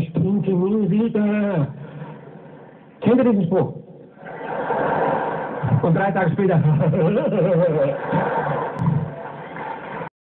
Ich trinke nie wieder. Kennt ihr diesen Spruch? Und drei Tage später.